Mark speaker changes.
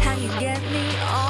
Speaker 1: how you get me all